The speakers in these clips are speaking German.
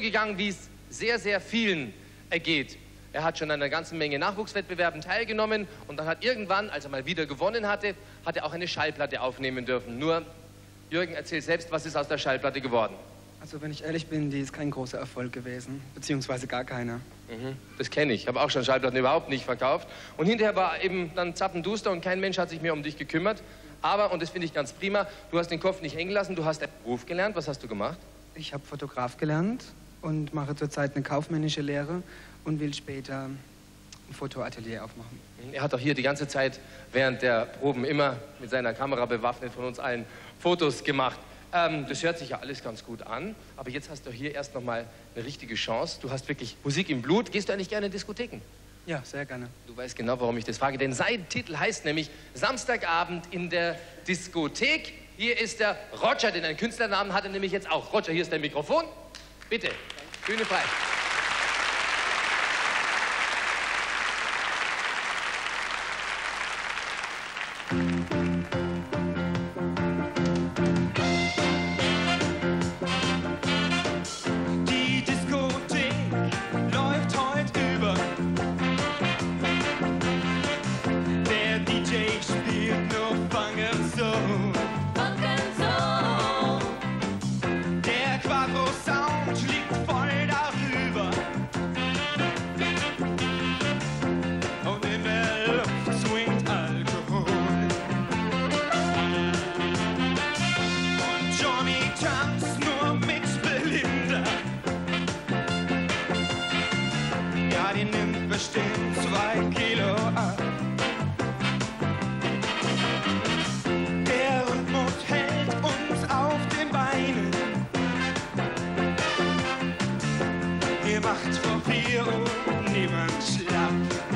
gegangen, wie es sehr, sehr vielen ergeht. Er hat schon an einer ganzen Menge Nachwuchswettbewerben teilgenommen und dann hat irgendwann, als er mal wieder gewonnen hatte, hat er auch eine Schallplatte aufnehmen dürfen. Nur, Jürgen, erzähl selbst, was ist aus der Schallplatte geworden? Also wenn ich ehrlich bin, die ist kein großer Erfolg gewesen, beziehungsweise gar keiner. Mhm, das kenne ich. Ich habe auch schon Schallplatten überhaupt nicht verkauft. Und hinterher war eben dann zappenduster und kein Mensch hat sich mehr um dich gekümmert. Aber, und das finde ich ganz prima, du hast den Kopf nicht hängen lassen, du hast einen Beruf gelernt. Was hast du gemacht? Ich habe Fotograf gelernt und mache zurzeit eine kaufmännische Lehre und will später ein Fotoatelier aufmachen. Er hat auch hier die ganze Zeit während der Proben immer mit seiner Kamera bewaffnet von uns allen Fotos gemacht. Ähm, das hört sich ja alles ganz gut an, aber jetzt hast du hier erst noch mal eine richtige Chance. Du hast wirklich Musik im Blut. Gehst du eigentlich gerne in Diskotheken? Ja, sehr gerne. Du weißt genau, warum ich das frage, denn sein Titel heißt nämlich Samstagabend in der Diskothek. Hier ist der Roger, denn einen Künstlernamen hat er nämlich jetzt auch. Roger, hier ist dein Mikrofon. Bitte, Bühne frei. Die Und tanzt nur mit Belinda. Ja, die nimmt bestimmt zwei Kilo ab. Der Rhythmus hält uns auf den Beinen. Ihr macht vor vier Uhr niemand schlapp.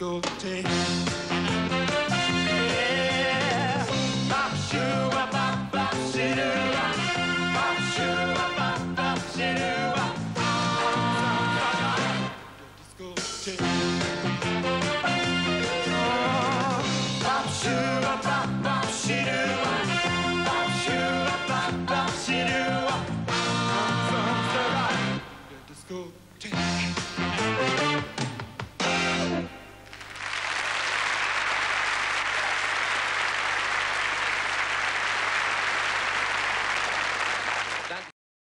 Diskothek.